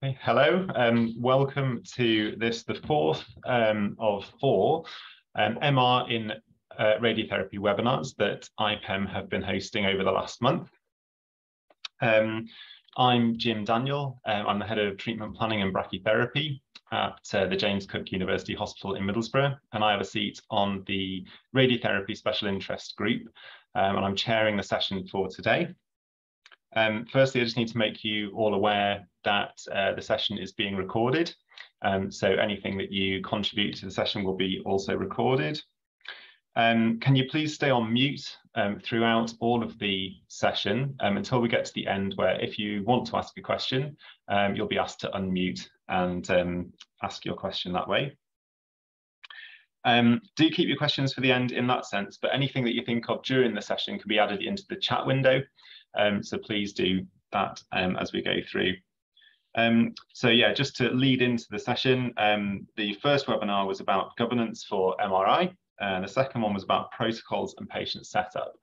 Hello, um, welcome to this, the fourth um, of four um, MR in uh, radiotherapy webinars that IPEM have been hosting over the last month. Um, I'm Jim Daniel, uh, I'm the head of treatment planning and brachytherapy at uh, the James Cook University Hospital in Middlesbrough, and I have a seat on the radiotherapy special interest group, um, and I'm chairing the session for today. Um, firstly, I just need to make you all aware that uh, the session is being recorded. Um, so anything that you contribute to the session will be also recorded. Um, can you please stay on mute um, throughout all of the session um, until we get to the end where if you want to ask a question, um, you'll be asked to unmute and ask your question that way. Um, do keep your questions for the end in that sense, but anything that you think of during the session can be added into the chat window. Um, so please do that um, as we go through. Um, so yeah, just to lead into the session, um, the first webinar was about governance for MRI, and the second one was about protocols and patient setup.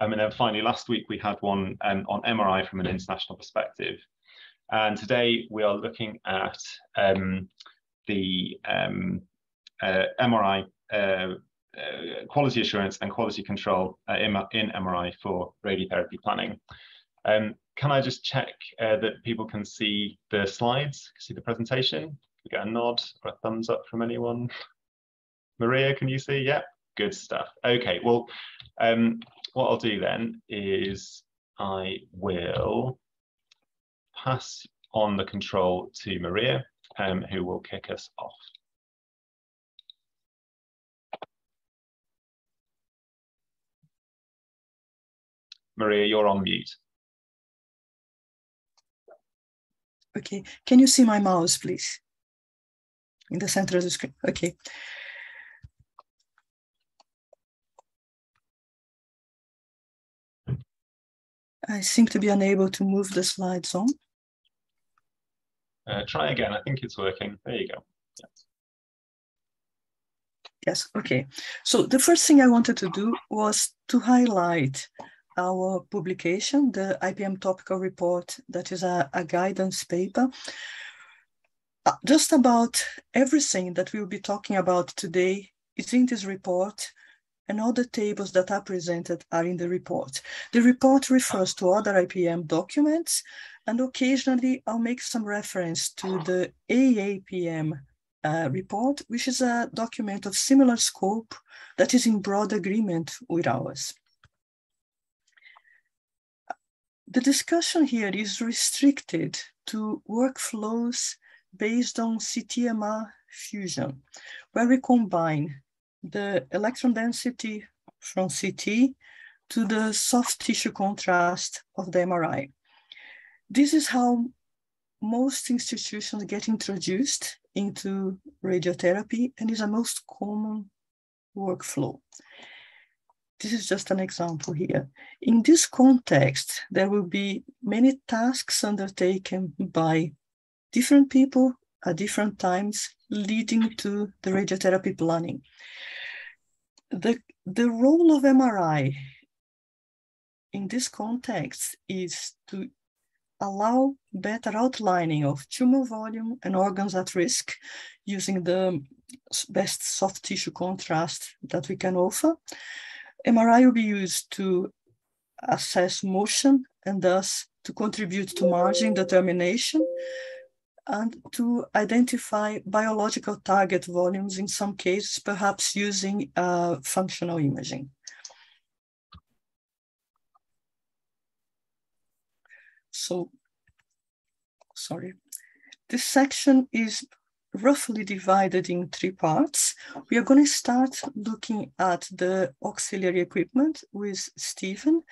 Um, and then finally, last week we had one um, on MRI from an international perspective. And today we are looking at the uh, MRI uh, uh, quality assurance and quality control uh, in, in, MRI for radiotherapy planning. Um, can I just check uh, that people can see the slides, see the presentation? We get a nod or a thumbs up from anyone? Maria, can you see? Yeah, good stuff. Okay, well, um, what I'll do then is I will pass on the control to Maria, um, who will kick us off. Maria, you're on mute. Okay, can you see my mouse, please? In the center of the screen, okay. I seem to be unable to move the slides on. Uh, try again, I think it's working. There you go. Yes, okay. So the first thing I wanted to do was to highlight our publication, the IPEM topical report, that is a, a guidance paper. Uh, just about everything that we'll be talking about today is in this report, and all the tables that are presented are in the report. The report refers to other IPEM documents, and occasionally I'll make some reference to the AAPM uh, report, which is a document of similar scope that is in broad agreement with ours. The discussion here is restricted to workflows based on CTMR fusion, where we combine the electron density from CT to the soft tissue contrast of the MRI. This is how most institutions get introduced into radiotherapy and is a most common workflow. This is just an example here. In this context, there will be many tasks undertaken by different people at different times, leading to the radiotherapy planning. The, the role of MRI in this context is to allow better outlining of tumor volume and organs at risk using the best soft tissue contrast that we can offer. MRI will be used to assess motion and thus to contribute to margin determination and to identify biological target volumes in some cases, perhaps using uh, functional imaging. So, sorry. This section is roughly divided in three parts. We are going to start looking at the auxiliary equipment with Stephen.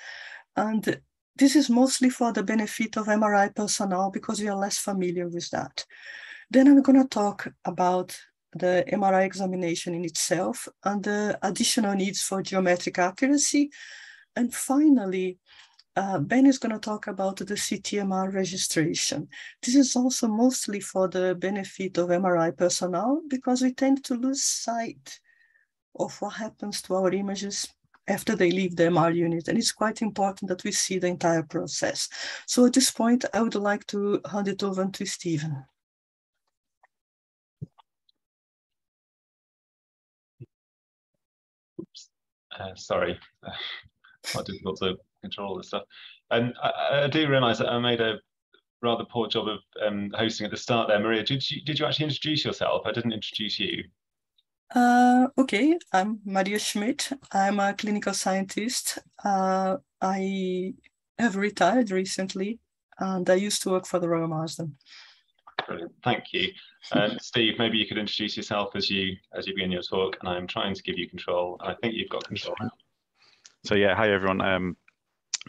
And this is mostly for the benefit of MRI personnel because we are less familiar with that. Then I'm going to talk about the MRI examination in itself and the additional needs for geometric accuracy. And finally, uh, ben is going to talk about the CTMR registration. This is also mostly for the benefit of MRI personnel because we tend to lose sight of what happens to our images after they leave the MR unit. And it's quite important that we see the entire process. So at this point, I would like to hand it over to Stephen. Oops, uh, sorry, quite difficult to control all this stuff. And I, I do realise that I made a rather poor job of um, hosting at the start there. Maria, did you, did you actually introduce yourself? I didn't introduce you. Uh, okay, I'm Maria Schmidt. I'm a clinical scientist. Uh, I have retired recently and I used to work for the Royal Marsden. Brilliant, thank you. Um, Steve, maybe you could introduce yourself as you as you begin your talk, and I'm trying to give you control, and I think you've got control. So yeah, hi everyone. Um,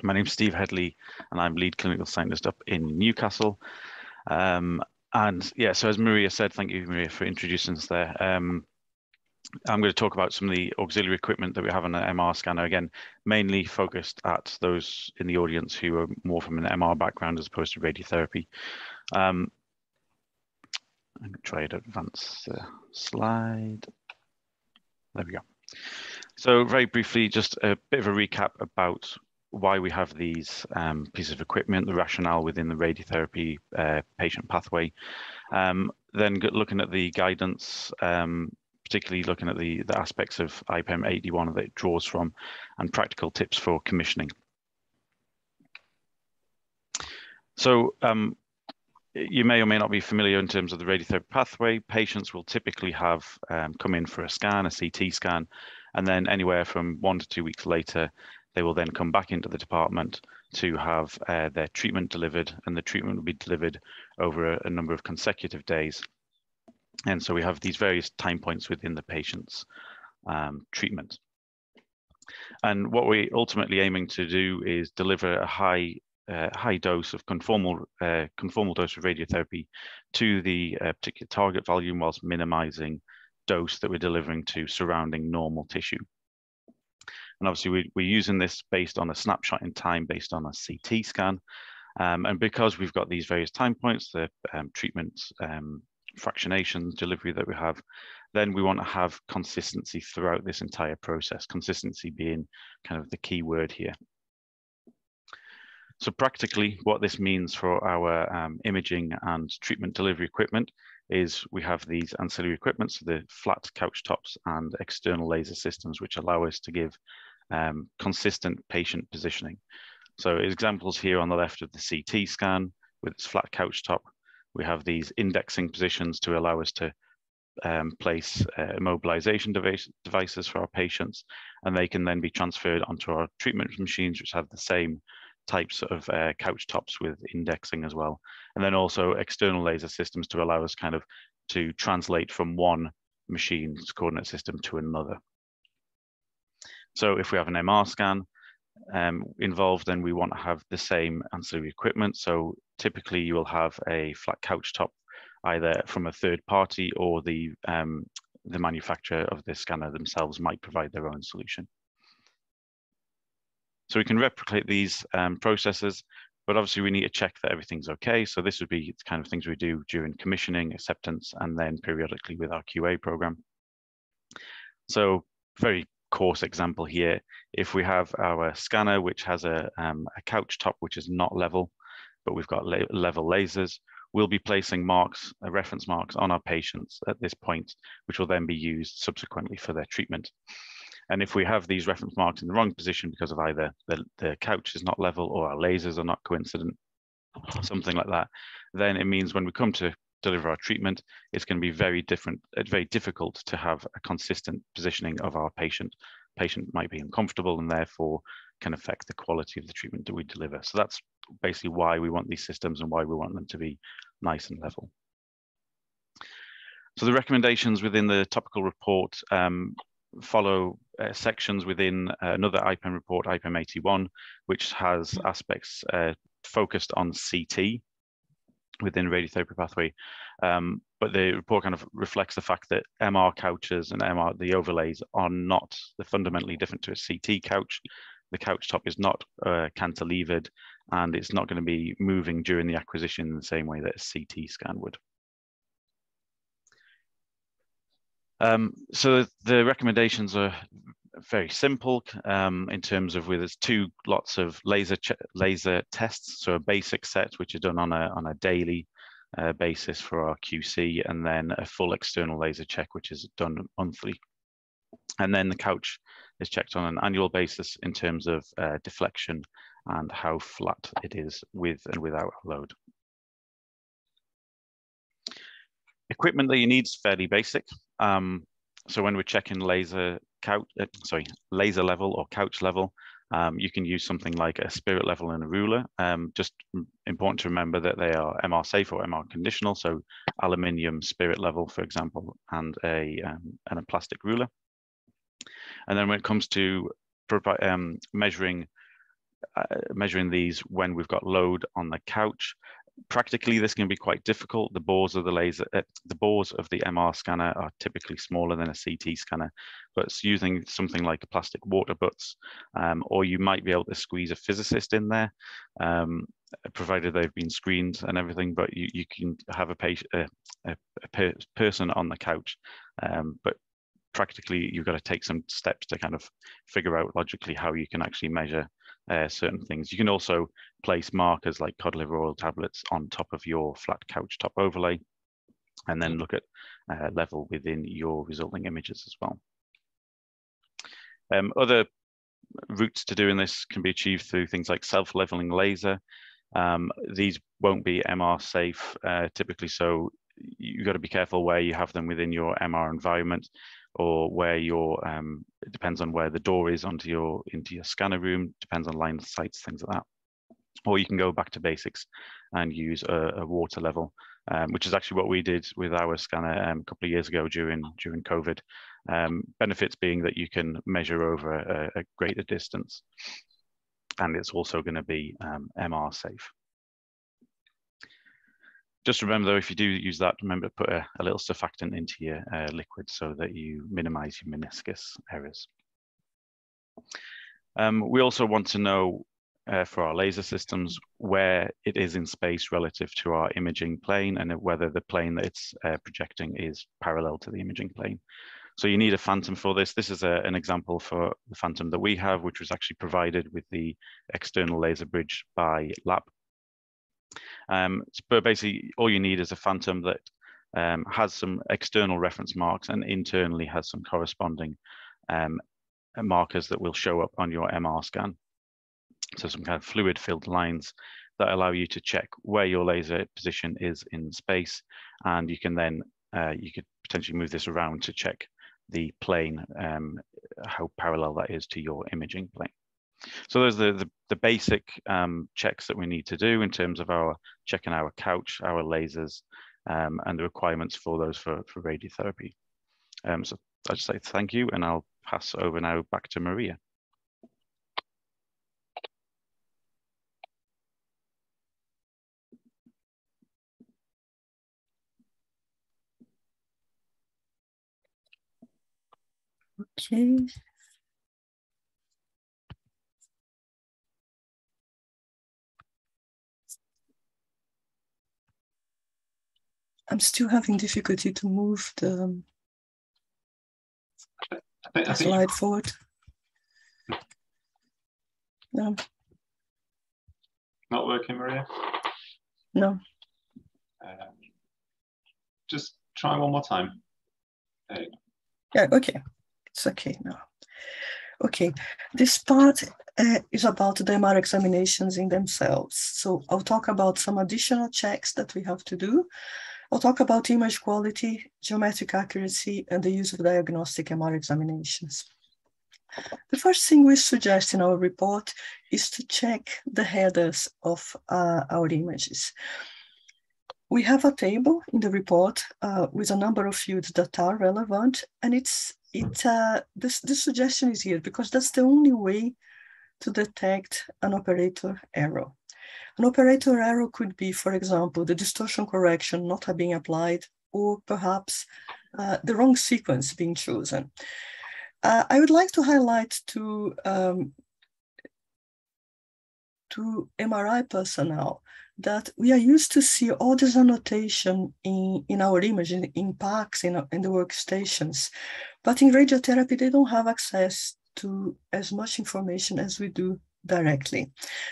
my name's Steve Headley, and I'm lead clinical scientist up in Newcastle. Um, and yeah, so as Maria said, thank you, Maria, for introducing us there. Um, I'm going to talk about some of the auxiliary equipment that we have on an MR scanner, again, mainly focused at those in the audience who are more from an MR background as opposed to radiotherapy. Um, I'm going to try to advance the slide. There we go. So very briefly, just a bit of a recap about why we have these um, pieces of equipment, the rationale within the radiotherapy uh, patient pathway. Um, then looking at the guidance, um, particularly looking at the, the aspects of IPEM 81 that it draws from and practical tips for commissioning. So um, you may or may not be familiar in terms of the radiotherapy pathway. Patients will typically have um, come in for a scan, a CT scan, and then anywhere from one to two weeks later, they will then come back into the department to have uh, their treatment delivered, and the treatment will be delivered over a, a, number of consecutive days. And so we have these various time points within the patient's um, treatment. And what we're ultimately aiming to do is deliver a high uh, high dose of conformal uh, conformal dose of radiotherapy to the uh, particular target volume whilst minimizing dose that we're delivering to surrounding normal tissue. And obviously we, we're using this based on a snapshot in time based on a CT scan. Um, and because we've got these various time points, the um, treatment um, fractionation delivery that we have, then we want to have consistency throughout this entire process, consistency being kind of the key word here. So practically what this means for our um, imaging and treatment delivery equipment is we have these ancillary equipment, so the flat couch tops and external laser systems, which allow us to give um, consistent patient positioning. So examples here on the left of the CT scan with its flat couch top, we have these indexing positions to allow us to um, place uh, immobilization device, devices for our patients, and they can then be transferred onto our treatment machines, which have the same types of uh, couch tops with indexing as well. And then also external laser systems to allow us kind of to translate from one machine's coordinate system to another. So if we have an MR scan um, involved, then we want to have the same ancillary equipment. So typically you will have a flat couch top either from a third party or the, um, the manufacturer of the scanner themselves might provide their own solution. So we can replicate these um, processes, but obviously we need to check that everything's okay. So this would be the kind of things we do during commissioning, acceptance, and then periodically with our QA program. So very coarse example here, if we have our scanner, which has a, um, a couch top, which is not level, but we've got level lasers, we'll be placing marks, uh, reference marks on our patients at this point, which will then be used subsequently for their treatment. And if we have these reference marks in the wrong position because of either the, the couch is not level or our lasers are not coincident, something like that, then it means when we come to deliver our treatment, it's going to be very different, uh, very difficult to have a consistent positioning of our patient. Patient might be uncomfortable and therefore can affect the quality of the treatment that we deliver. So that's basically why we want these systems and why we want them to be nice and level. So the recommendations within the topical report um, follow uh, sections within another IPEM report, IPEM 81, which has aspects uh, focused on CT within radiotherapy pathway. Um, but the report kind of reflects the fact that MR couches and MR, the overlays are not, fundamentally different to a CT couch. The couch top is not uh, cantilevered and it's not going to be moving during the acquisition in the same way that a CT scan would. Um, so the recommendations are very simple um, in terms of where there's two lots of laser laser tests. So a basic set, which are done on a, on a daily uh, basis for our QC, and then a full external laser check, which is done monthly. And then the couch is checked on an annual basis in terms of uh, deflection and how flat it is with and without load. Equipment that you need is fairly basic. Um, so when we're checking laser couch, uh, sorry, laser level or couch level, um, you can use something like a spirit level and a ruler. Um, just important to remember that they are MR safe or MR conditional. So aluminium spirit level, for example, and a um, and a plastic ruler. And then when it comes to um, measuring uh, measuring these when we've got load on the couch, practically this can be quite difficult. The bores of the laser, uh, the bores of the MR scanner are typically smaller than a CT scanner, but it's using something like plastic water butts, um, or you might be able to squeeze a physicist in there, um, provided they've been screened and everything. But you, you can have a, patient, a, a, a per person on the couch, um, but practically you've got to take some steps to kind of figure out logically how you can actually measure uh, certain things. You can also place markers like cod liver oil tablets on top of your flat couch top overlay, and then look at uh, level within your resulting images as well. Um, other routes to doing this can be achieved through things like self-leveling laser. Um, these won't be MR safe uh, typically, so you've got to be careful where you have them within your MR environment or where your um, it depends on where the door is onto your into your scanner room depends on line of sights things like that. Or you can go back to basics and use a, a water level um, which is actually what we did with our scanner um, a couple of years ago during during covid um, benefits being that you can measure over a, a greater distance. And it's also going to be mr um, safe just remember though, if you do use that, remember to put a, a little surfactant into your uh, liquid so that you minimize your meniscus errors. Um, we also want to know uh, for our laser systems where it is in space relative to our imaging plane and whether the plane that it's uh, projecting is parallel to the imaging plane. So you need a phantom for this. This is a, an example for the phantom that we have, which was actually provided with the external laser bridge by LAP. Um, but basically, all you need is a phantom that um, has some external reference marks and internally has some corresponding um, markers that will show up on your MR scan. So some kind of fluid filled lines that allow you to check where your laser position is in space. And you can then, uh, you could potentially move this around to check the plane, um, how parallel that is to your imaging plane. So those are the, the, the basic um, checks that we need to do in terms of our checking our couch, our lasers, um, and the requirements for those for, for radiotherapy. Um, so I'll just say thank you, and I'll pass over now back to Maria. Okay, I'm still having difficulty to move the, I the slide forward. No. Not working, Maria? No. Uh, just try one more time. Yeah, okay. It's okay now. Okay, this part uh, is about the MR examinations in themselves. So I'll talk about some additional checks that we have to do I'll talk about image quality, geometric accuracy, and the use of diagnostic MR examinations. The first thing we suggest in our report is to check the headers of uh, our images. We have a table in the report uh, with a number of fields that are relevant, and it's it uh, this, this suggestion is here because that's the only way to detect an operator error. An operator error could be, for example, the distortion correction not being applied, or perhaps uh, the wrong sequence being chosen. Uh, I would like to highlight to, um, to MRI personnel that we are used to see all this annotation in, in our image, in, in PACS, in, in the workstations. But in radiotherapy, they don't have access to as much information as we do directly.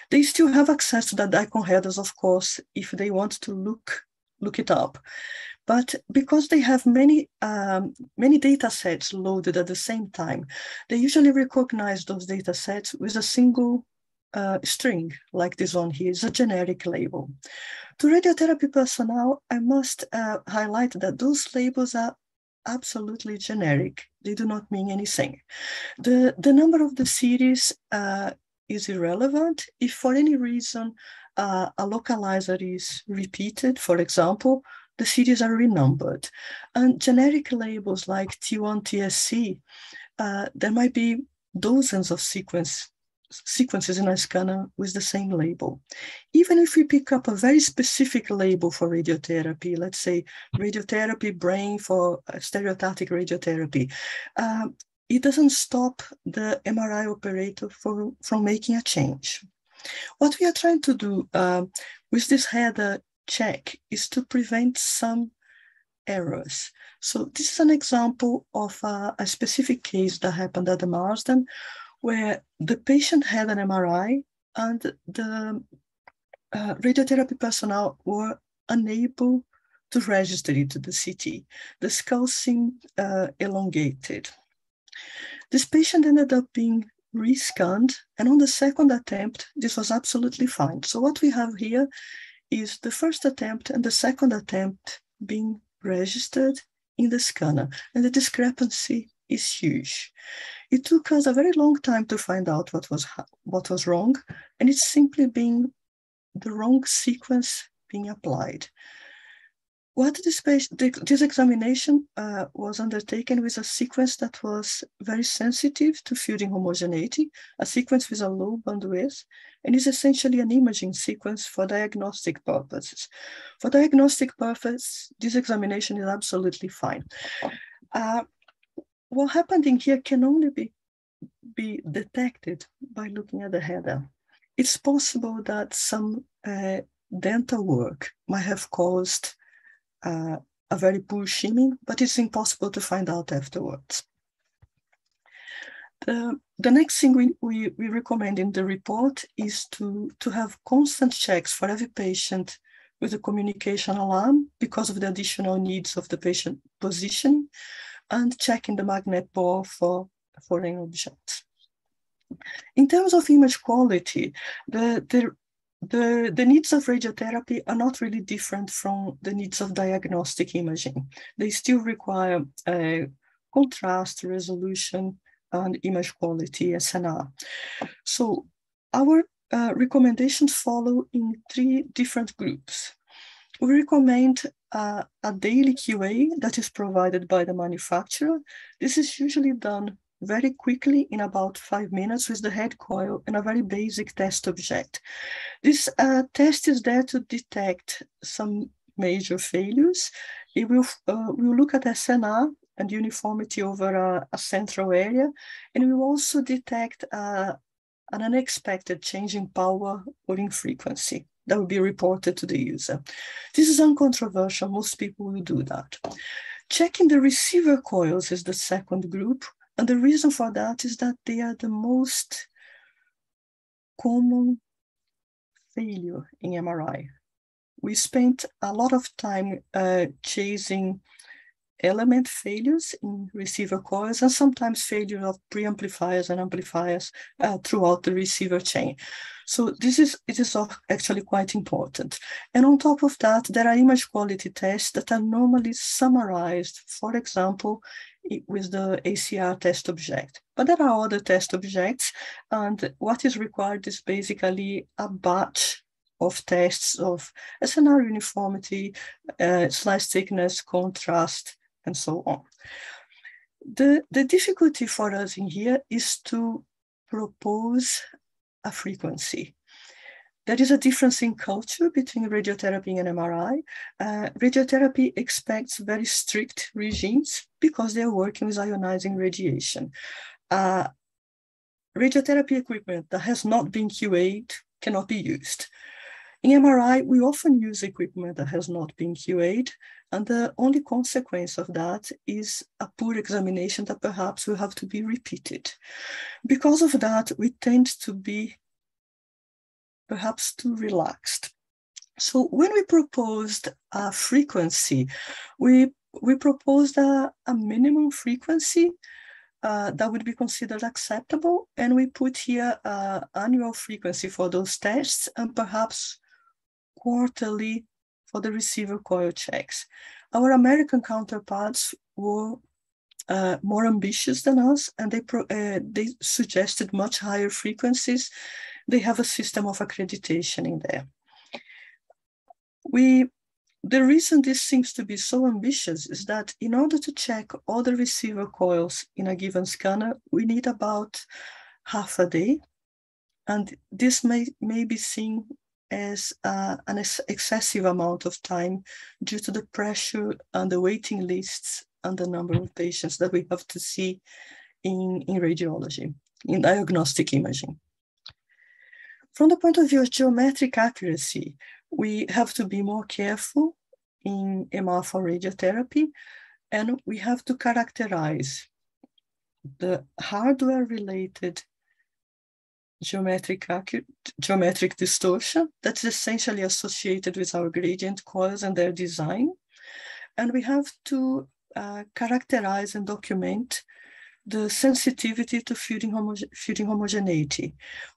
They still have access to the DICOM headers, of course, if they want to look look it up. But because they have many um, many data sets loaded at the same time, they usually recognize those data sets with a single uh, string like this one here is a generic label. To radiotherapy personnel, I must uh, highlight that those labels are absolutely generic. They do not mean anything. The, the number of the series uh, is irrelevant. If for any reason uh, a localizer is repeated, for example, the series are renumbered. And generic labels like T1, TSE, uh, there might be dozens of sequence sequences in a scanner with the same label. Even if we pick up a very specific label for radiotherapy, let's say radiotherapy brain for stereotactic radiotherapy, um, it doesn't stop the MRI operator from making a change. What we are trying to do uh, with this header check is to prevent some errors. So this is an example of a, a specific case that happened at the Marsden where the patient had an MRI and the uh, radiotherapy personnel were unable to register it to the CT. The skull seemed uh, elongated. This patient ended up being rescanned, and on the second attempt, this was absolutely fine. So what we have here is the first attempt and the second attempt being registered in the scanner, and the discrepancy is huge. It took us a very long time to find out what was what was wrong, and it's simply being the wrong sequence being applied. What this, this examination uh, was undertaken with a sequence that was very sensitive to field inhomogeneity, a sequence with a low bandwidth, and is essentially an imaging sequence for diagnostic purposes. For diagnostic purposes, this examination is absolutely fine. Uh, what happened in here can only be, be detected by looking at the header. It's possible that some uh, dental work might have caused uh, a very poor shimming, but it's impossible to find out afterwards. The, the next thing we, we, we recommend in the report is to, to have constant checks for every patient with a communication alarm because of the additional needs of the patient position and checking the magnet bore for foreign objects. In terms of image quality, the, the, the, the needs of radiotherapy are not really different from the needs of diagnostic imaging. They still require contrast, resolution, and image quality, SNR. So our uh, recommendations follow in three different groups. We recommend uh, a daily QA that is provided by the manufacturer. This is usually done very quickly in about five minutes with the head coil and a very basic test object. This uh, test is there to detect some major failures. It will, uh, will look at SNR and uniformity over a, a central area, and we will also detect uh, an unexpected change in power or in frequency that will be reported to the user. This is uncontroversial, most people will do that. Checking the receiver coils is the second group, and the reason for that is that they are the most common failure in MRI. We spent a lot of time uh, chasing element failures in receiver coils and sometimes failure of preamplifiers and amplifiers uh, throughout the receiver chain. So this is it is actually quite important. And on top of that, there are image quality tests that are normally summarized, for example, with the ACR test object. But there are other test objects, and what is required is basically a batch of tests of SNR uniformity, uh, slice thickness, contrast, and so on. The, the difficulty for us in here is to propose a frequency. There is a difference in culture between radiotherapy and MRI. Uh, radiotherapy expects very strict regimes because they're working with ionizing radiation. Uh, radiotherapy equipment that has not been QA'd cannot be used. In MRI, we often use equipment that has not been QA'd, and the only consequence of that is a poor examination that perhaps will have to be repeated. Because of that, we tend to be perhaps too relaxed. So when we proposed a frequency, we, we proposed a, a minimum frequency uh, that would be considered acceptable. And we put here uh, annual frequency for those tests and perhaps quarterly for the receiver coil checks. Our American counterparts were uh, more ambitious than us, and they, uh, they suggested much higher frequencies. They have a system of accreditation in there. We, the reason this seems to be so ambitious is that in order to check all the receiver coils in a given scanner, we need about half a day. And this may, may be seen as uh, an ex excessive amount of time due to the pressure and the waiting lists and the number of patients that we have to see in, in radiology, in diagnostic imaging. From the point of view of geometric accuracy, we have to be more careful in MR for radiotherapy, and we have to characterize the hardware-related geometric geometric distortion that's essentially associated with our gradient coils and their design. And we have to uh, characterize and document the sensitivity to fielding, homo field inhomogeneity.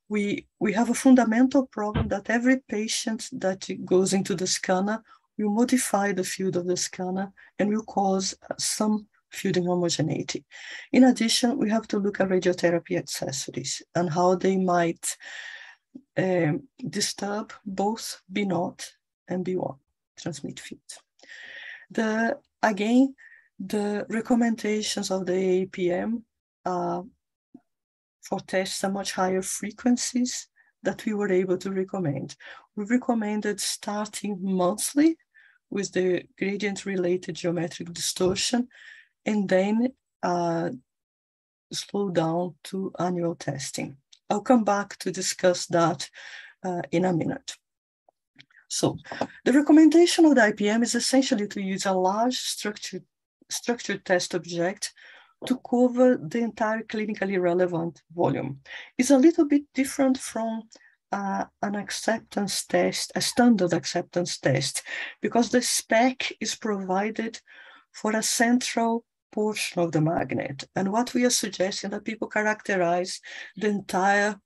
We, we have a fundamental problem that every patient that goes into the scanner will modify the field of the scanner and will cause some field inhomogeneity. In addition, we have to look at radiotherapy accessories and how they might um, disturb both B0 and B1 transmit fields. The, again, the recommendations of the AAPM uh, for tests at much higher frequencies that we were able to recommend. We recommended starting monthly with the gradient related geometric distortion and then uh, slow down to annual testing. I'll come back to discuss that uh, in a minute. So the recommendation of the IPEM is essentially to use a large structured, structured test object to cover the entire clinically relevant volume. It's a little bit different from uh, an acceptance test, a standard acceptance test, because the spec is provided for a central portion of the magnet. And what we are suggesting that people characterize the entire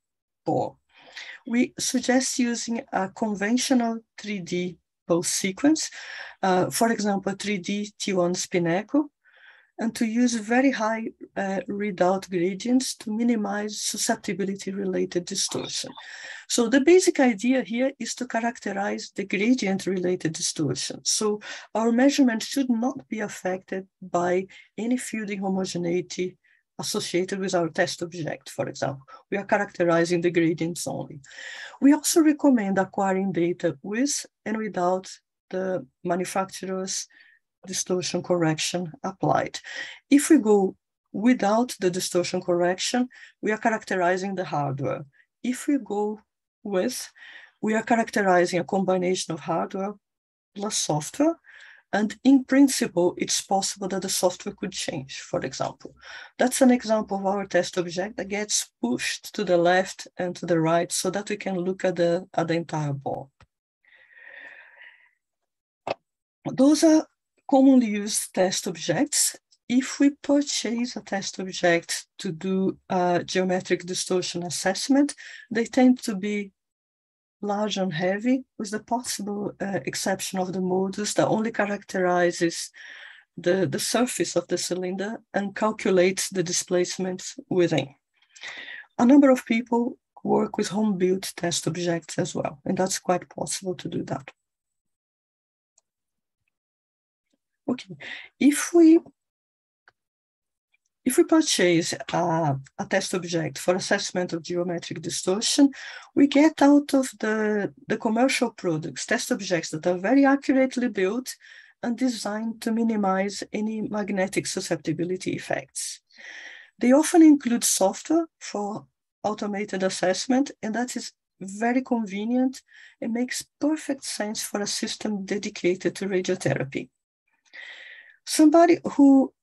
bore. We suggest using a conventional 3D pulse sequence, uh, for example, 3D T1 spin echo, and to use very high uh, readout gradients to minimize susceptibility related distortion. So the basic idea here is to characterize the gradient related distortion. So our measurement should not be affected by any field inhomogeneity associated with our test object, for example. We are characterizing the gradients only. We also recommend acquiring data with and without the manufacturer's distortion correction applied. If we go without the distortion correction, we are characterizing the hardware. If we go with, we are characterizing a combination of hardware plus software. And in principle, it's possible that the software could change, for example. That's an example of our test object that gets pushed to the left and to the right so that we can look at the, at the entire bore. Those are commonly used test objects. If we purchase a test object to do a geometric distortion assessment, they tend to be large and heavy, with the possible uh, exception of the modus that only characterizes the, the surface of the cylinder and calculates the displacement within. A number of people work with home-built test objects as well, and that's quite possible to do that. Okay, if we if we purchase a, a, test object for assessment of geometric distortion, we get out of the, the commercial products test objects that are very accurately built and designed to minimize any magnetic susceptibility effects. They often include software for automated assessment, and that is very convenient and makes perfect sense for a system dedicated to radiotherapy. Somebody who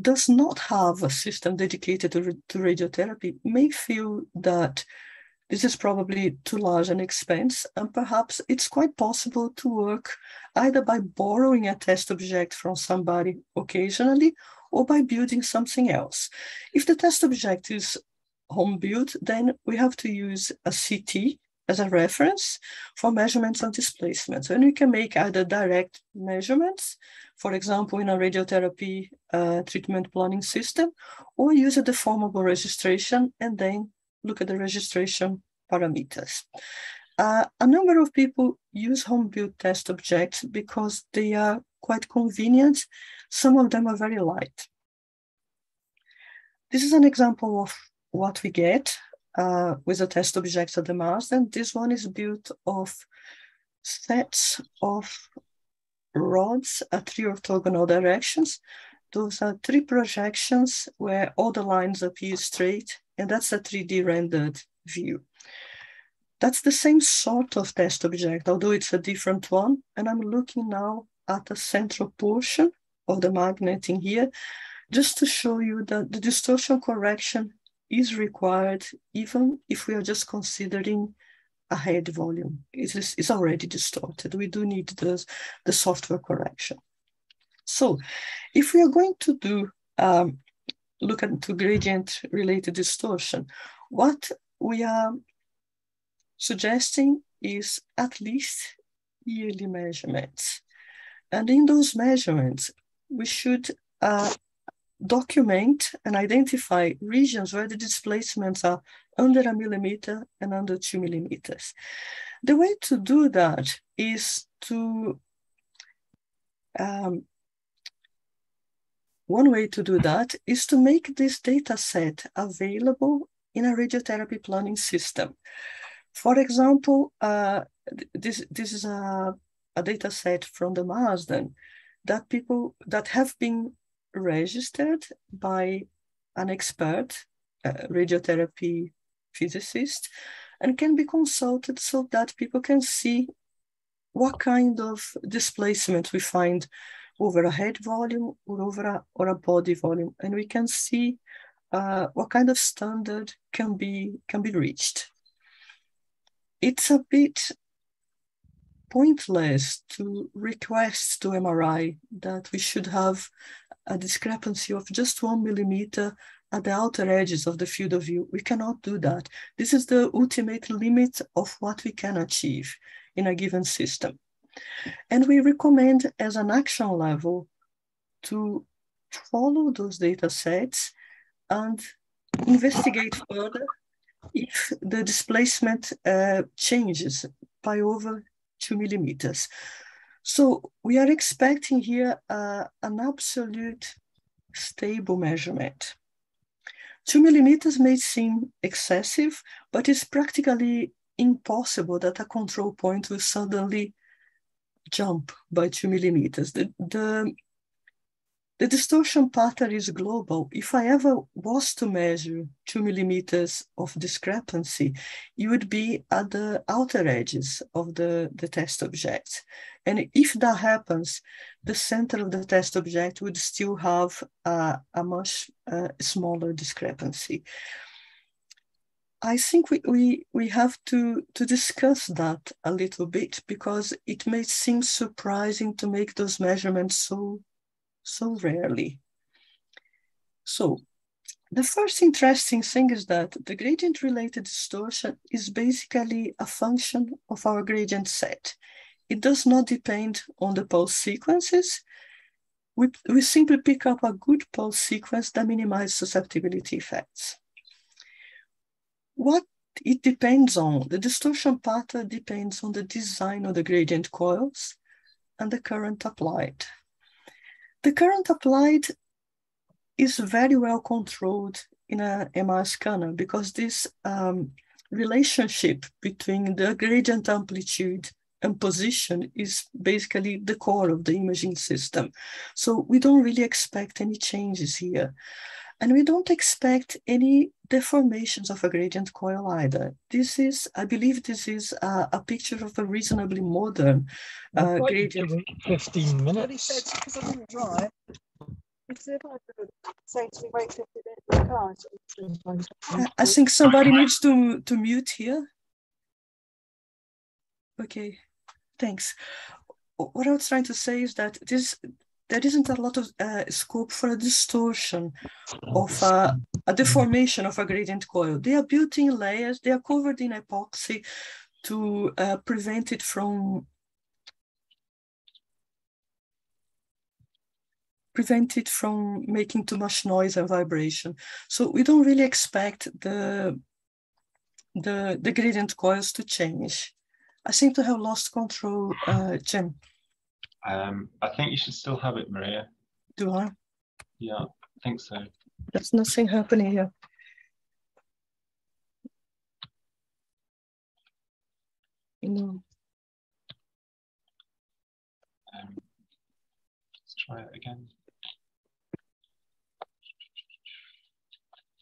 does not have a system dedicated to, to radiotherapy may feel that this is probably too large an expense, and perhaps it's quite possible to work either by borrowing a test object from somebody occasionally or by building something else. If the test object is home built, then we have to use a CT as a reference for measurements on displacements. And we can make either direct measurements, for example, in a radiotherapy uh, treatment planning system, or use a deformable registration and then look at the registration parameters. Uh, a number of people use home-built test objects because they are quite convenient. Some of them are very light. This is an example of what we get uh, with a test object at the Mars. And This one is built of sets of rods at three orthogonal directions. Those are three projections where all the lines appear straight, and that's a 3D rendered view. That's the same sort of test object, although it's a different one. And I'm looking now at the central portion of the magnet in here, just to show you that the distortion correction is required even if we are just considering a head volume. It is, it's already distorted. We do need the, the software correction. So if we are going to do um, look into gradient related distortion, what we are suggesting is at least yearly measurements. And in those measurements, we should uh, document and identify regions where the displacements are under a millimeter and under two millimeters. The way to do that is to, um, one way to do that is to make this data set available in a radiotherapy planning system. For example, uh, this, this is a, a data set from the Marsden that people that have been registered by an expert, radiotherapy physicist, and can be consulted so that people can see what kind of displacement we find over a head volume or over a, or a body volume. And we can see uh, what kind of standard can be, can be reached. It's a bit pointless to request to MRI that we should have a discrepancy of just one millimeter at the outer edges of the field of view. We cannot do that. This is the ultimate limit of what we can achieve in a given system. And we recommend as an action level to follow those data sets and investigate further if the displacement uh, changes by over two millimeters. So we are expecting here uh, an absolute stable measurement. Two millimeters may seem excessive, but it's practically impossible that a control point will suddenly jump by two millimeters. The, the the distortion pattern is global. If I ever was to measure two millimeters of discrepancy, it would be at the outer edges of the, the test object. And if that happens, the center of the test object would still have a, a much uh, smaller discrepancy. I think we, we, we have to, to discuss that a little bit because it may seem surprising to make those measurements so so rarely. So the first interesting thing is that the gradient related distortion is basically a function of our gradient set. It does not depend on the pulse sequences. We, we simply pick up a good pulse sequence that minimizes susceptibility effects. What it depends on, the distortion pattern depends on the design of the gradient coils and the current applied. The current applied is very well controlled in a MR scanner because this um, relationship between the gradient amplitude and position is basically the core of the imaging system. So we don't really expect any changes here. And we don't expect any deformations of a gradient coil either. This is, I believe this is a, a picture of a reasonably modern uh, gradient. 15 minutes. I didn't drive. If I could say to me, wait 50 minutes in the car. I think somebody needs to, to mute here. Okay, thanks. What I was trying to say is that this there isn't a lot of uh, scope for a distortion of uh, a deformation of a gradient coil. They are built in layers, they are covered in epoxy to uh, prevent it from prevent it from making too much noise and vibration. So we don't really expect the, the, the gradient coils to change. I seem to have lost control, uh, Jim. Um, I think you should still have it, Maria. Do I? Yeah, I think so. There's nothing happening here. No. Um, let's try it again.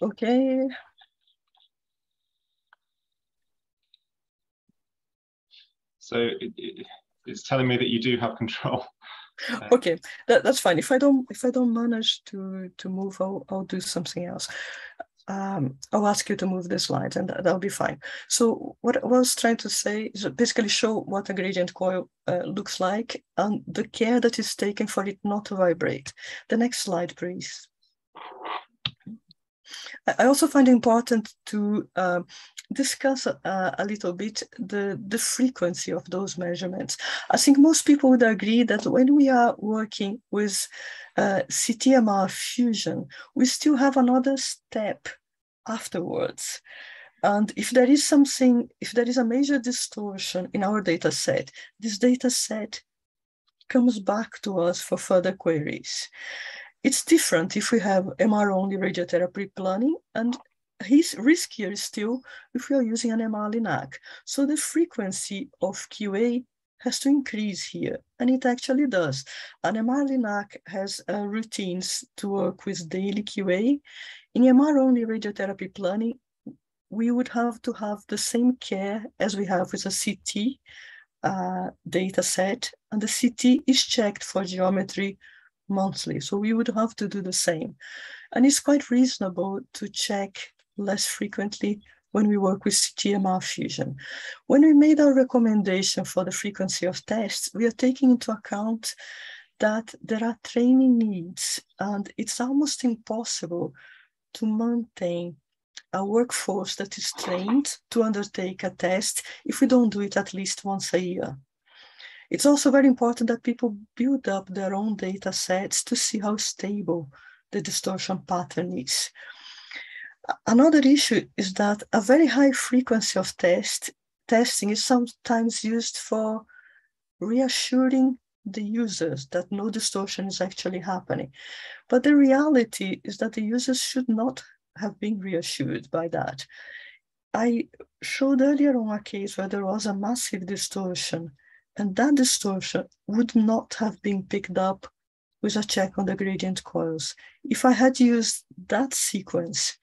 Okay. So it, it, it's telling me that you do have control. okay, that, that's fine. If I don't if I don't manage to to move, I'll I'll do something else. Um, I'll ask you to move the slides and that, will be fine. So what I was trying to say is basically show what a gradient coil uh, looks like and the care that is taken for it not to vibrate. The next slide, please. I also find it important to uh, discuss uh, a little bit the, the frequency of those measurements. I think most people would agree that when we are working with uh, CTMR fusion, we still have another step afterwards. And if there is something, if there is a major distortion in our data set, this data set comes back to us for further queries. It's different if we have MR only radiotherapy planning and his riskier still if we are using an MR-Linac. So the frequency of QA has to increase here, and it actually does. An MR-Linac has uh, routines to work with daily QA. In MR-only radiotherapy planning, we would have to have the same care as we have with a CT uh, data set, and the CT is checked for geometry monthly. So we would have to do the same. And it's quite reasonable to check less frequently when we work with CTMR fusion. When we made our recommendation for the frequency of tests, we are taking into account that there are training needs and it's almost impossible to maintain a workforce that is trained to undertake a test if we don't do it at least once a year. It's also very important that people build up their own data sets to see how stable the distortion pattern is. Another issue is that a very high frequency of test testing is sometimes used for reassuring the users that no distortion is actually happening. But the reality is that the users should not have been reassured by that. I showed earlier on a case where there was a massive distortion and that distortion would not have been picked up with a check on the gradient coils. If I had used that sequence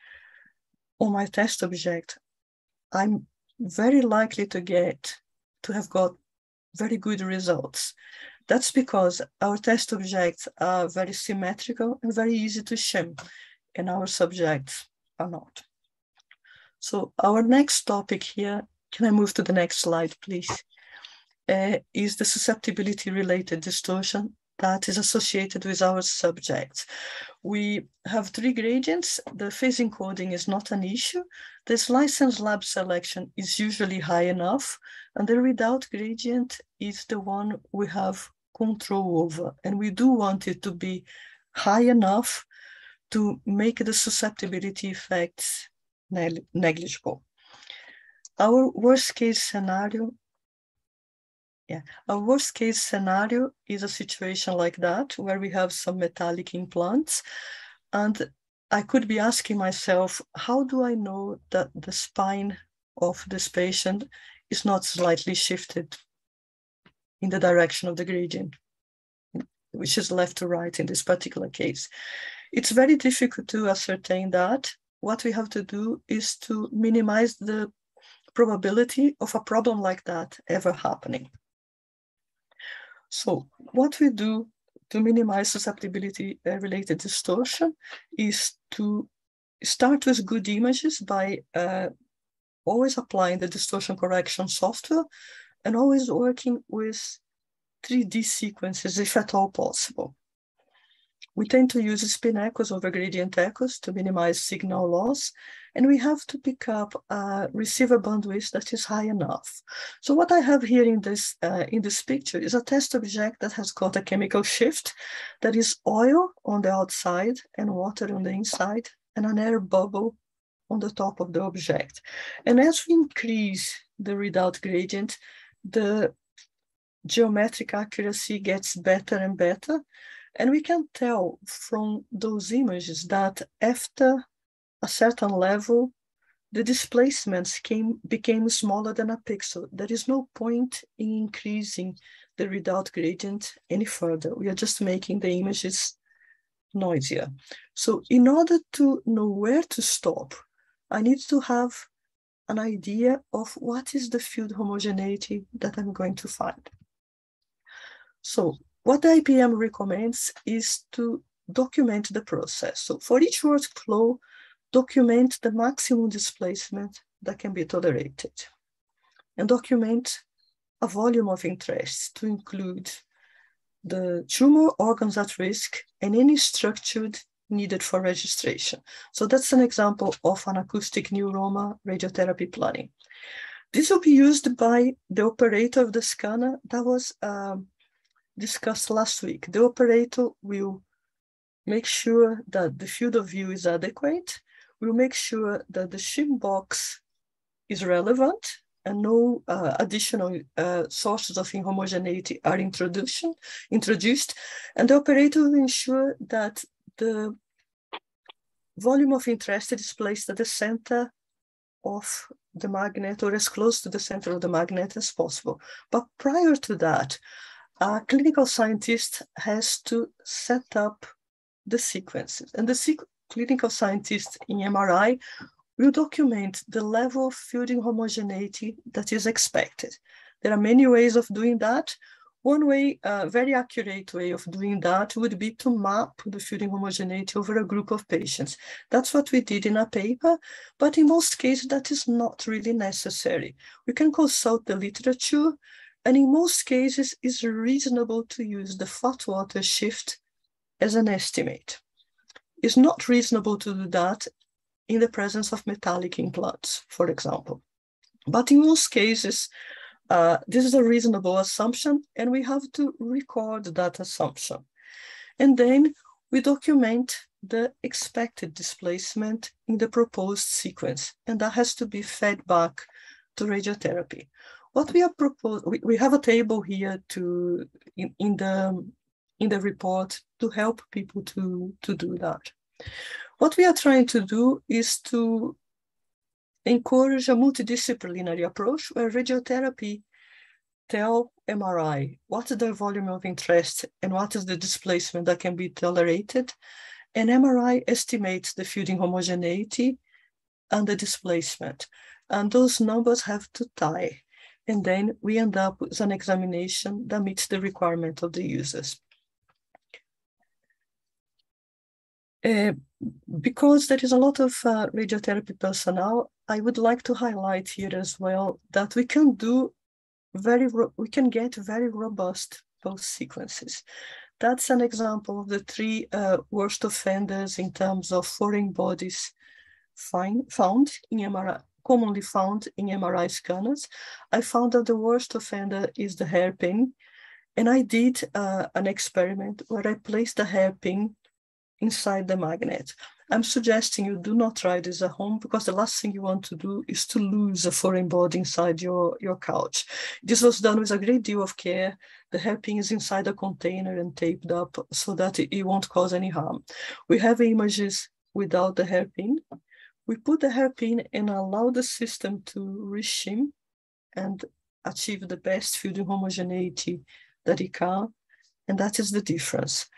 on my test object, I'm very likely to get to have got very good results. That's because our test objects are very symmetrical and very easy to shim, and our subjects are not. So our next topic here, can I move to the next slide, please? uh, is the susceptibility related distortion that is associated with our subject. We have three gradients. The phase encoding is not an issue. This license lab selection is usually high enough, and the readout gradient is the one we have control over. And we do want it to be high enough to make the susceptibility effects negligible. Our worst case scenario yeah, a worst case scenario is a situation like that where we have some metallic implants. And I could be asking myself, how do I know that the spine of this patient is not slightly shifted in the direction of the gradient, which is left to right in this particular case? It's very difficult to ascertain that. What we have to do is to minimize the probability of a problem like that ever happening. So what we do to minimize susceptibility uh, related distortion is to start with good images by uh, always applying the distortion correction software and always working with 3D sequences if at all possible. We tend to use spin echoes over gradient echoes to minimize signal loss, and we have to pick up a receiver bandwidth that is high enough. So what I have here in this, uh, in this picture is a test object that has got a chemical shift that is oil on the outside and water on the inside and an air bubble on the top of the object. And as we increase the readout gradient, the geometric accuracy gets better and better. And we can tell from those images that after a certain level, the displacements came, became smaller than a pixel. There is no point in increasing the readout gradient any further. We are just making the images noisier. So in order to know where to stop, I need to have an idea of what is the field homogeneity that I'm going to find. So what the IPEM recommends is to document the process. So for each workflow, document the maximum displacement that can be tolerated and document a volume of interest to include the tumor organs at risk and any structured needed for registration. So that's an example of an acoustic neuroma radiotherapy planning. This will be used by the operator of the scanner that was um, discussed last week. The operator will make sure that the field of view is adequate, will make sure that the shim box is relevant and no uh, additional uh, sources of inhomogeneity are introduced, introduced, and the operator will ensure that the volume of interest is placed at the center of the magnet or as close to the center of the magnet as possible. But prior to that, a clinical scientist has to set up the sequences. And the sequ clinical scientist in MRI will document the level of field inhomogeneity that is expected. There are many ways of doing that. One way, a very accurate way of doing that would be to map the field inhomogeneity over a group of patients. That's what we did in a paper, but in most cases that is not really necessary. We can consult the literature, and in most cases it's reasonable to use the fat water shift as an estimate. It's not reasonable to do that in the presence of metallic implants, for example. But in most cases, uh, this is a reasonable assumption, and we have to record that assumption. And then we document the expected displacement in the proposed sequence, and that has to be fed back to radiotherapy. What we are proposed, we, we have a table here to in, in the in the report to help people to, to do that. What we are trying to do is to encourage a multidisciplinary approach where radiotherapy tell MRI what is the volume of interest and what is the displacement that can be tolerated. And MRI estimates the field inhomogeneity and the displacement. And those numbers have to tie. And then we end up with an examination that meets the requirement of the users. Uh, because there is a lot of uh, radiotherapy personnel, I would like to highlight here as well that we can do very, we can get very robust post sequences. That's an example of the three uh, worst offenders in terms of foreign bodies find, found in MRI, commonly found in MRI scanners. I found that the worst offender is the hairpin. And I did uh, an experiment where I placed the hairpin inside the magnet. I'm suggesting you do not try this at home because the last thing you want to do is to lose a foreign body inside your, your couch. This was done with a great deal of care. The hairpin is inside a container and taped up so that it, it won't cause any harm. We have images without the hairpin. We put the hairpin and allow the system to reshim and achieve the best fielding homogeneity that it can. And that is the difference.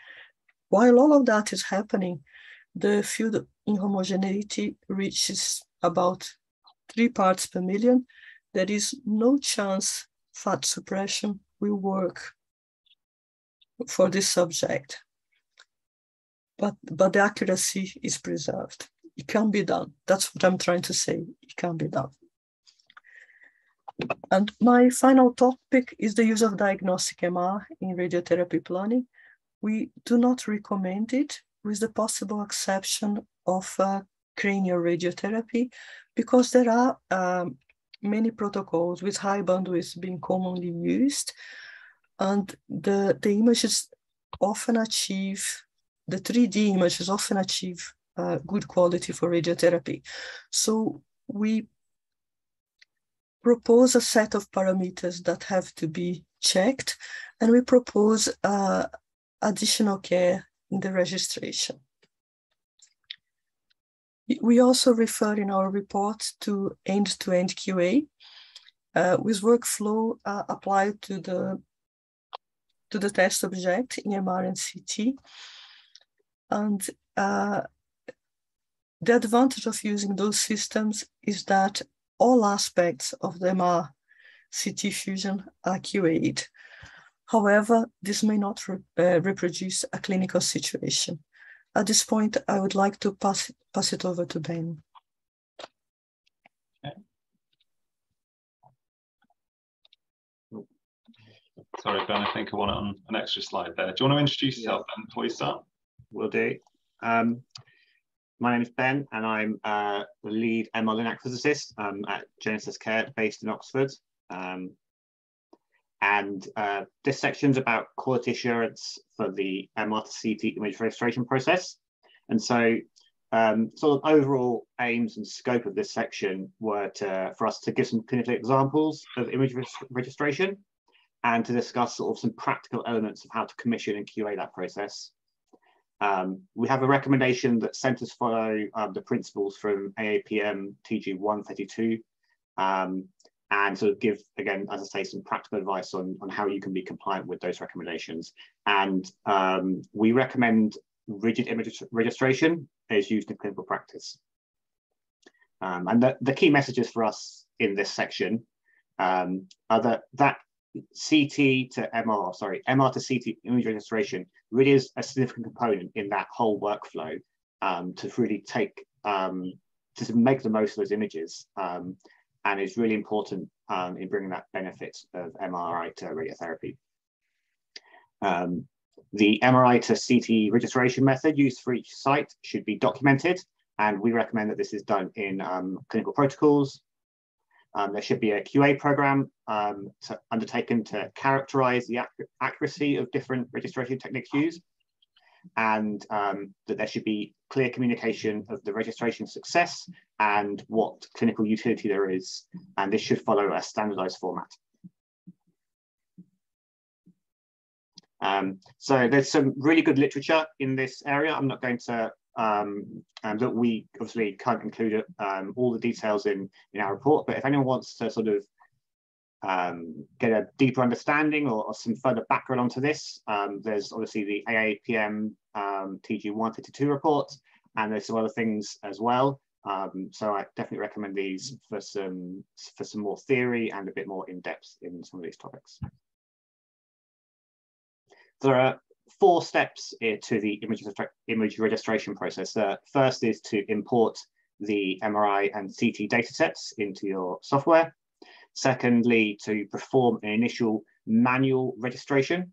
While all of that is happening, the field inhomogeneity reaches about three parts per million, there is no chance fat suppression will work for this subject. But, but the accuracy is preserved. It can be done. That's what I'm trying to say. It can be done. And my final topic is the use of diagnostic MR in radiotherapy planning. We do not recommend it with the possible exception of uh, cranial radiotherapy because there are um, many protocols with high bandwidth being commonly used and the, the images often achieve, the 3D images often achieve uh, good quality for radiotherapy. So we propose a set of parameters that have to be checked, and we propose uh, additional care in the registration. We also refer in our report to end-to-end QA uh, with workflow uh, applied to the to the test object in MR and CT. And uh, the advantage of using those systems is that all aspects of the MR CT fusion are QA'd. However, this may not re uh, reproduce a clinical situation. At this point, I would like to pass, pass it over to Ben. Okay. Sorry, Ben, I think I want it on an extra slide there. Do you want to introduce yourself Ben before you start? Will do. Um, my name is Ben, and I'm uh, the lead Linac physicist um, at GenesisCare, based in Oxford. Um, and uh, this section is about quality assurance for the MR to CT image registration process. And so, um, sort of overall aims and scope of this section were to, for us to give some clinical examples of image registration and to discuss sort of some practical elements of how to commission and QA that process. Um, we have a recommendation that centres follow um, the principles from AAPM TG 132 um, and sort of give, again, as I say, some practical advice on, on how you can be compliant with those recommendations. And um, we recommend rigid image registration is used in clinical practice. Um, and the, the key messages for us in this section um, are that that CT to MR, sorry, MR to CT image registration really is a significant component in that whole workflow um, to really take, um, to make the most of those images. Um, and is really important um, in bringing that benefit of MRI to radiotherapy. Um, the MRI to CT registration method used for each site should be documented, and we recommend that this is done in um, clinical protocols, um, there should be a QA program um, to, undertaken to characterize the ac accuracy of different registration techniques used, and um, that there should be clear communication of the registration success and what clinical utility there is, and this should follow a standardized format. Um, so there's some really good literature in this area. I'm not going to um, and that we obviously can't include um, all the details in, in our report, but if anyone wants to sort of um, get a deeper understanding or, or, some further background onto this, um, there's obviously the AAPM um, TG 152 report, and there's some other things as well. Um, so I definitely recommend these for some for some more theory and a bit more in depth in some of these topics. There are four steps to the image, image registration process. Uh, first is to import the MRI and CT datasets into your software. Secondly, to perform an initial manual registration.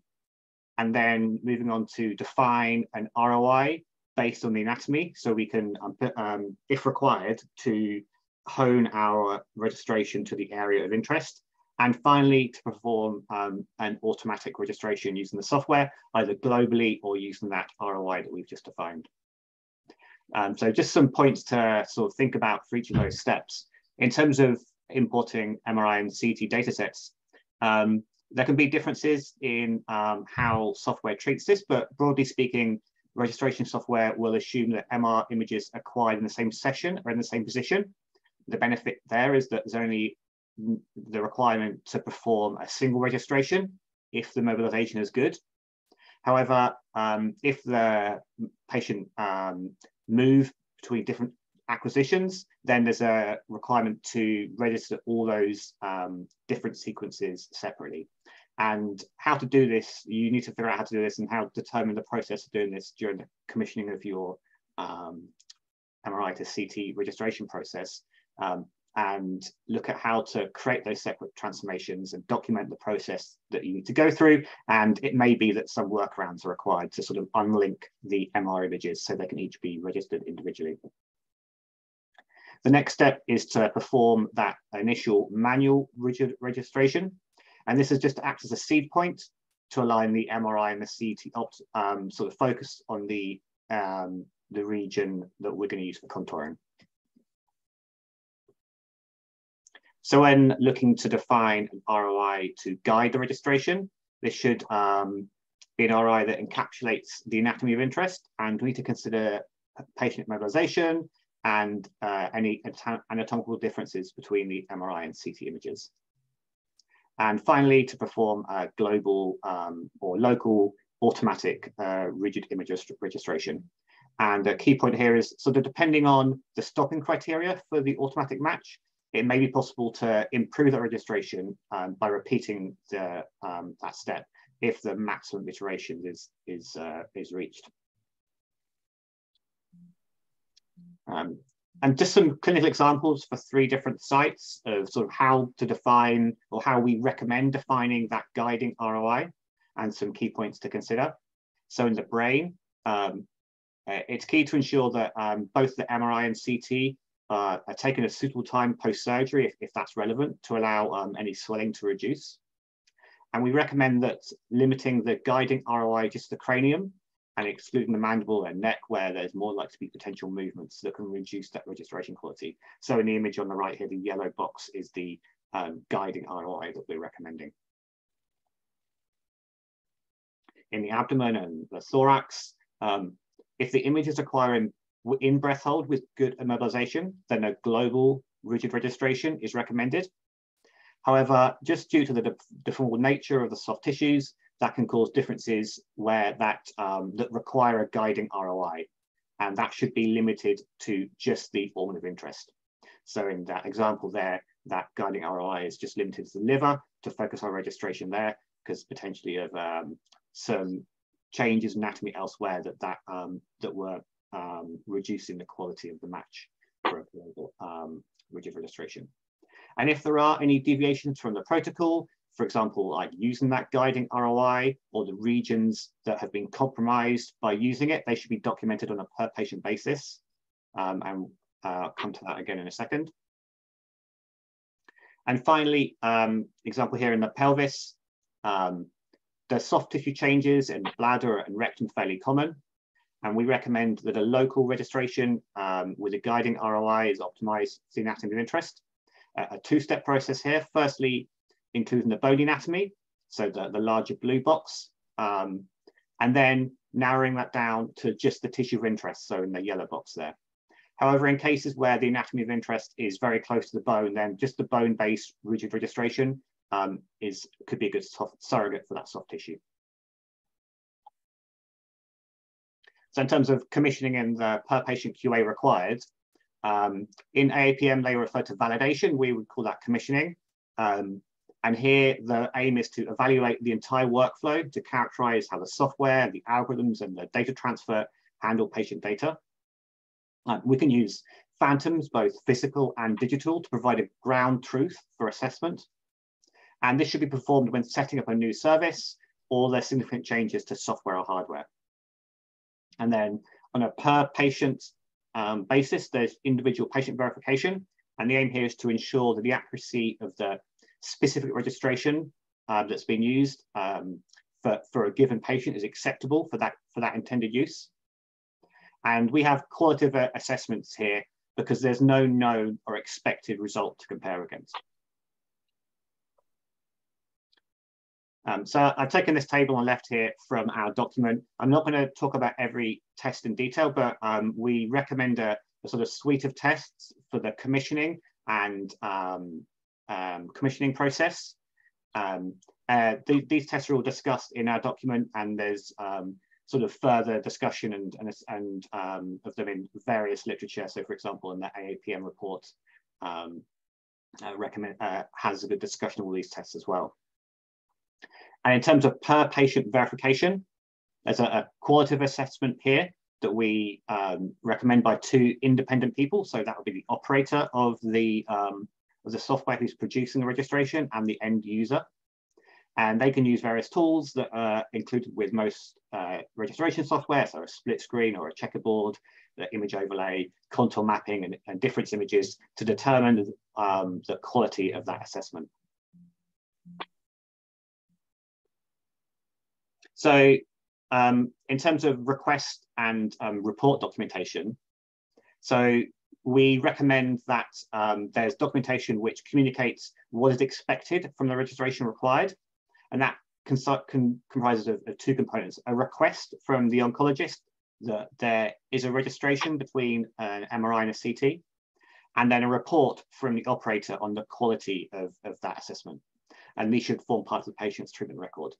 And then moving on to define an ROI based on the anatomy. So we can, um, um, if required, to hone our registration to the area of interest. And finally, to perform um, an automatic registration using the software, either globally or using that ROI that we've just defined. Um, so just some points to sort of think about for each of those steps. In terms of importing MRI and CT datasets, um, there can be differences in um, how software treats this, but broadly speaking, registration software will assume that MR images acquired in the same session are in the same position. The benefit there is that there's only the requirement to perform a single registration if the mobilization is good. However, um, if the patient um, move between different acquisitions, then there's a requirement to register all those um, different sequences separately. And how to do this, you need to figure out how to do this and how to determine the process of doing this during the commissioning of your um, MRI to CT registration process. Um, and look at how to create those separate transformations and document the process that you need to go through. And it may be that some workarounds are required to sort of unlink the MR images so they can each be registered individually. The next step is to perform that initial manual rigid registration. And this is just to act as a seed point to align the MRI and the CT um, sort of focus on the, um, the region that we're going to use for contouring. So when looking to define an ROI to guide the registration, this should um, be an ROI that encapsulates the anatomy of interest and we need to consider patient mobilization and uh, any anatomical differences between the MRI and CT images. And finally, to perform a global um, or local automatic uh, rigid image registration. And a key point here is sort of depending on the stopping criteria for the automatic match, it may be possible to improve that registration um, by repeating the, um, that step if the maximum iteration is, is, uh, is reached. Um, and just some clinical examples for three different sites of sort of how to define or how we recommend defining that guiding ROI and some key points to consider. So in the brain, um, uh, it's key to ensure that um, both the MRI and CT uh, taken a suitable time post-surgery if, if, that's relevant to allow um, any swelling to reduce. And we recommend that limiting the guiding ROI just to the cranium and excluding the mandible and neck where there's more likely to be potential movements that can reduce that registration quality. So in the image on the right here, the yellow box is the um, guiding ROI that we're recommending. In the abdomen and the thorax, um, if the image is acquiring in breath hold with good immobilization, then a global rigid registration is recommended. However, just due to the deformable nature of the soft tissues, that can cause differences where that, um, that require a guiding ROI. And that should be limited to just the organ of interest. So in that example there, that guiding ROI is just limited to the liver to focus on registration there, because potentially of um, some changes in anatomy elsewhere that that um, that were um, reducing the quality of the match for a global um, rigid registration. And if there are any deviations from the protocol, for example, like using that guiding ROI or the regions that have been compromised by using it, they should be documented on a per patient basis. Um, and uh, come to that again in a second. And finally, um, example here in the pelvis, um, the soft tissue changes in bladder and rectum fairly common. And we recommend that a local registration um, with a guiding ROI is optimized the anatomy of interest. Uh, a two-step process here. Firstly, including the bone anatomy, so the, the larger blue box, um, and then narrowing that down to just the tissue of interest, so in the yellow box there. However, in cases where the anatomy of interest is very close to the bone, then just the bone-based rigid registration um, is could be a good surrogate for that soft tissue. So in terms of commissioning and the per patient QA required, um, in AAPM, they refer to validation. We would call that commissioning. Um, and here the aim is to evaluate the entire workflow to characterize how the software, the algorithms and the data transfer handle patient data. Uh, we can use phantoms, both physical and digital, to provide a ground truth for assessment. And this should be performed when setting up a new service or there's significant changes to software or hardware. And then on a per patient um, basis, there's individual patient verification. And the aim here is to ensure that the accuracy of the specific registration uh, that's been used um, for, for a given patient is acceptable for that, for that intended use. And we have qualitative assessments here because there's no known or expected result to compare against. Um, so I've taken this table on left here from our document. I'm not going to talk about every test in detail, but um, we recommend a, a, sort of suite of tests for the commissioning and um, um commissioning process. Um, uh, th these tests are all discussed in our document and there's um, sort of further discussion and and, and of them in various literature. So, for example, in the AAPM report, uh, recommend uh, has a good discussion of all these tests as well. And in terms of per patient verification, there's a, a qualitative assessment here that we um, recommend by two independent people. So that would be the operator of the um, of the software who's producing the registration and the end user. And they can use various tools that are included with most uh, registration software, so a split screen or a checkerboard, the image overlay, contour mapping, and, and difference images to determine um, the quality of that assessment. So um, in terms of request and um, report documentation, so we recommend that um, there's documentation which communicates what is expected from the registration required, and that comprises of, of, two components, a request from the oncologist that there is a registration between an MRI and a CT, and then a report from the operator on the quality of, of that assessment. And these should form part of the patient's treatment record.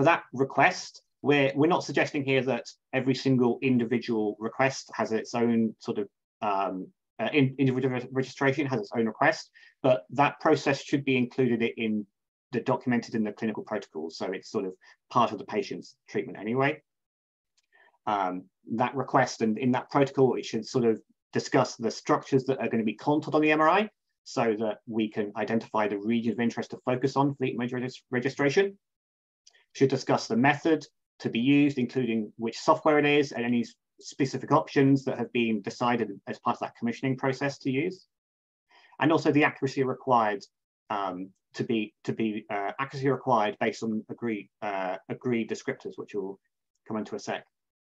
For that request, we're, we're not suggesting here that every single individual request has its own sort of um, uh, in, individual registration has its own request, but that process should be included in the documented in the clinical protocol. So it's sort of part of the patient's treatment anyway. Um, that request and in that protocol, it should sort of discuss the structures that are going to be contoured on the MRI so that we can identify the region of interest to focus on for the image registration. Should discuss the method to be used, including which software it is and any specific options that have been decided as part of that commissioning process to use. And also the accuracy required um, to be to be uh, accuracy required based on agreed uh, agreed descriptors, which will come into a sec,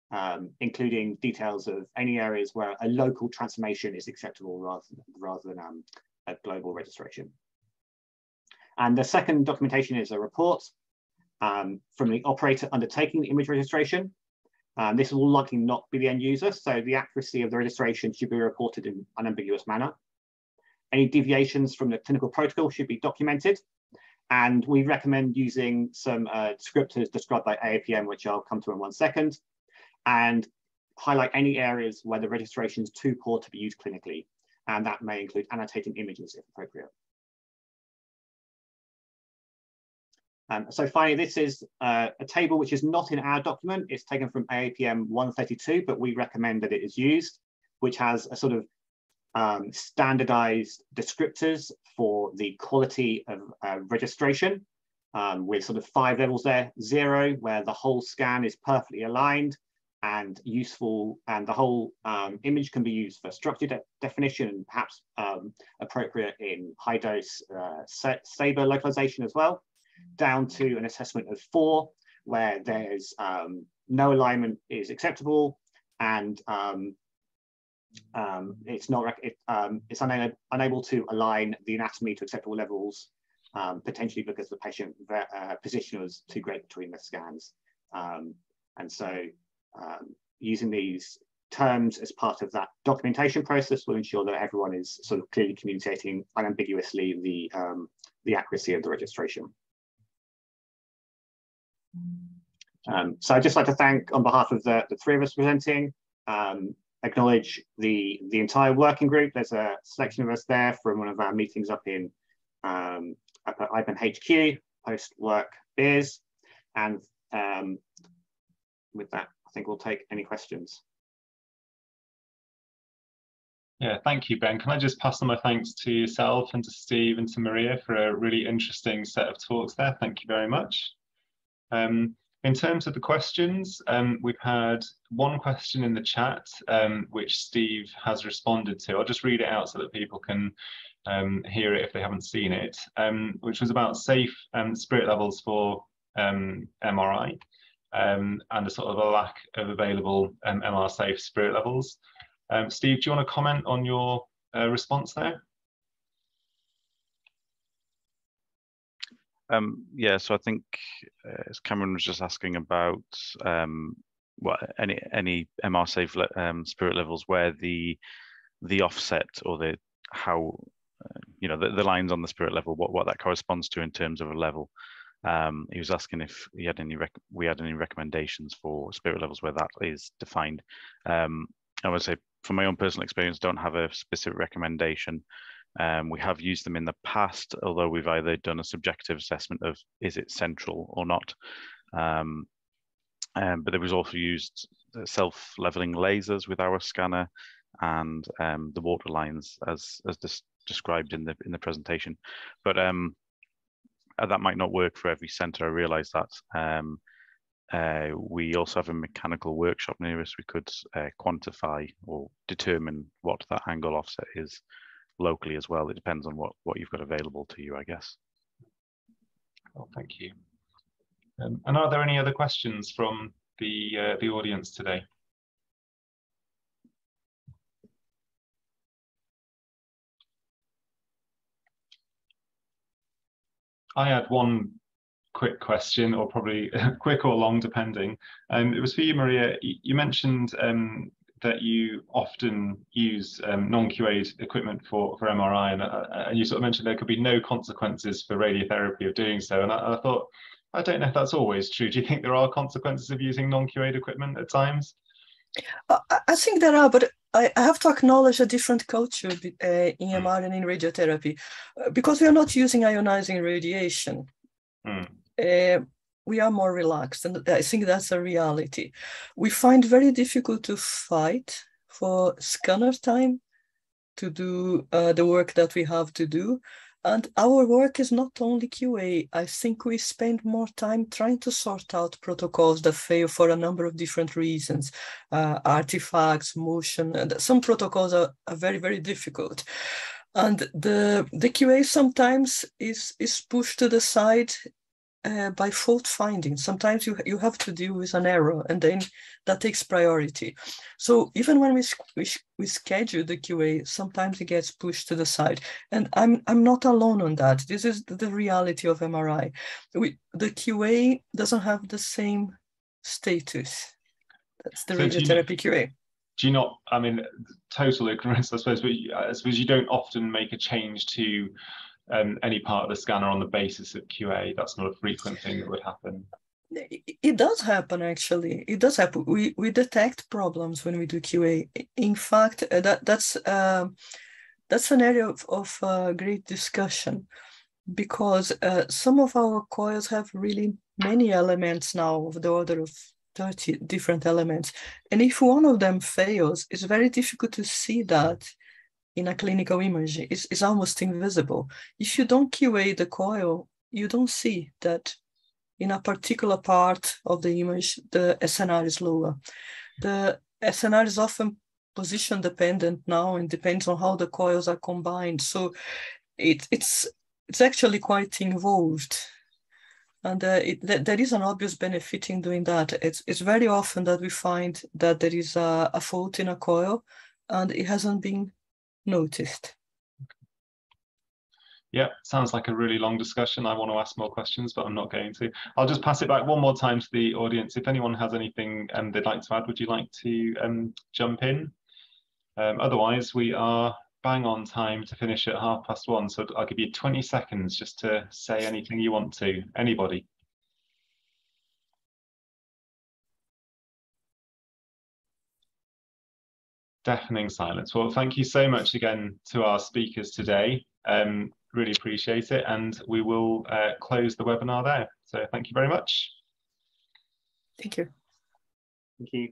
um, including details of any areas where a local transformation is acceptable rather than, rather than um, a global registration. And the second documentation is a report um, from the operator undertaking the image registration. Um, this will likely not be the end user, so the accuracy of the registration should be reported in an ambiguous manner. Any deviations from the clinical protocol should be documented, and we recommend using some uh, descriptors described by AAPM, which I'll come to in one second, and highlight any areas where the registration is too poor to be used clinically, and that may include annotating images if appropriate. Um, so finally, this is uh, a table which is not in our document. It's taken from AAPM 132, but we recommend that it is used, which has a sort of um, standardized descriptors for the quality of uh, registration um, with sort of five levels there. Zero, where the whole scan is perfectly aligned and useful, and the whole um, image can be used for structure de definition and perhaps um, appropriate in high dose uh, SABR localization as well down to an assessment of four, where there's um, no alignment is acceptable and um, um, it's not it, um, it's unable, unable to align the anatomy to acceptable levels, um, potentially because the patient uh, position was too great between the scans. Um, and so using these terms as part of that documentation process will ensure that everyone is sort of clearly communicating unambiguously the, the accuracy of the registration. Um, so I'd just like to thank, on behalf of the, the three of us presenting, um, acknowledge the, the entire working group. There's a selection of us there from one of our meetings up in um, up at IPEM HQ, post-work beers. And um, with that, I think we'll take any questions. Yeah, thank you, Ben. Can I just pass on my thanks to yourself and to Steve and to Maria for a really interesting set of talks there. Thank you very much. Um, in terms of the questions, um, we've had one question in the chat, um, which Steve has responded to. I'll just read it out so that people can um, hear it if they haven't seen it, um, which was about safe um, spirit levels for MRI and a sort of a lack of available MR safe spirit levels. Steve, do you want to comment on your uh, response there? Um, yeah, so I think uh, as Cameron was just asking about um, what any any MR safe um, spirit levels where the the offset or the how uh, you know the, the lines on the spirit level what what that corresponds to in terms of a level. Um, he was asking if he had any we had any recommendations for spirit levels where that is defined. Um, I would say, from my own personal experience, don't have a specific recommendation. Um, we have used them in the past, although we've either done a subjective assessment of is it central or not. Um, um, but there was also used self-leveling lasers with our scanner and um, the water lines as as described in the in the presentation. But um, uh, that might not work for every center. I realize that. Um, uh, we also have a mechanical workshop near us. We could uh, quantify or determine what that angle offset is locally as well. It depends on what, what you've got available to you, I guess. Well, thank you. Um, and are there any other questions from the, uh, the audience today? I had one quick question, or probably quick or long, depending. Um, it was for you, Maria. You mentioned um, that you often use um, non-QA'd equipment for, for MRI, and, uh, and you sort of mentioned there could be no consequences for radiotherapy of doing so. And I, I thought, I don't know if that's always true. Do you think there are consequences of using non-QA'd equipment at times? I think there are, but I have to acknowledge a different culture uh, in MR and in radiotherapy uh, because we are not using ionizing radiation. Mm. Uh, we are more relaxed, and I think that's a reality. We find very difficult to fight for scanner time to do uh, the work that we have to do. And our work is not only QA. I think we spend more time trying to sort out protocols that fail for a number of different reasons, uh, artifacts, motion, and some protocols are, are very, very difficult. And the, the QA sometimes is, is pushed to the side uh, by fault finding. Sometimes you, you have to deal with an error and then that takes priority. So even when we, we, we schedule the QA, sometimes it gets pushed to the side. And I'm, I'm not alone on that. This is the reality of MRI. We, the QA doesn't have the same status. That's the so radiotherapy QA do you not i mean total ignorance i suppose but i suppose you don't often make a change to um, any part of the scanner on the basis of QA. That's not a frequent thing that would happen. It does happen actually. It does happen. We we detect problems when we do QA. In fact, uh, that that's uh, that's an area of, of uh, great discussion because uh, some of our coils have really many elements now of the order of 30 different elements. And if one of them fails, it's very difficult to see that in a clinical image is, is almost invisible. If you don't QA the coil, you don't see that in a particular part of the image, the SNR is lower. The SNR is often position dependent now and depends on how the coils are combined. So it, it's, it's actually quite involved. And uh, it, th there is an obvious benefit in doing that. It's, it's very often that we find that there is a, a fault in a coil and it hasn't been noticed. Yeah, sounds like a really long discussion. I want to ask more questions, but I'm not going to. I'll just pass it back one more time to the audience. If anyone has anything um, they'd like to add, would you like to um, jump in? Um, otherwise, we are bang on time to finish at half past one. So I'll give you 20 seconds just to say anything you want to. Anybody? Deafening silence. Well, thank you so much again to our speakers today. Um, really appreciate it. And we will uh, close the webinar there. So thank you very much. Thank you. Thank you.